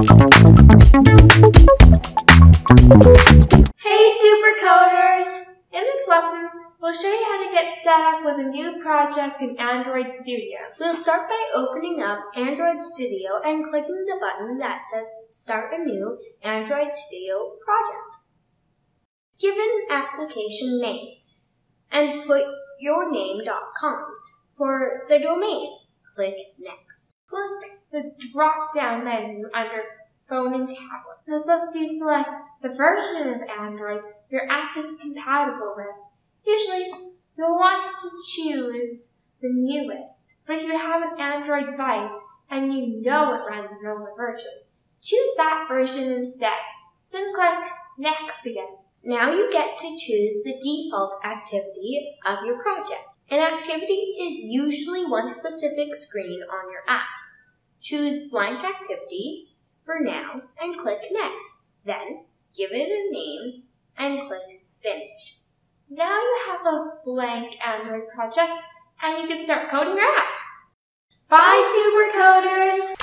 Hey supercoders! In this lesson, we'll show you how to get set up with a new project in Android Studio. We'll start by opening up Android Studio and clicking the button that says Start a New Android Studio Project. Give an application name and put yourname.com for the domain. Click Next. Click the drop-down menu under Phone and Tablet. This lets you select the version of Android your app is compatible with. Usually, you'll want to choose the newest, but if you have an Android device and you know it runs an older version, choose that version instead. Then click Next again. Now you get to choose the default activity of your project. An activity is usually one specific screen on your app. Choose blank activity for now and click Next. Then give it a name and click Finish. Now you have a blank Android project and you can start coding your app. Bye, supercoders!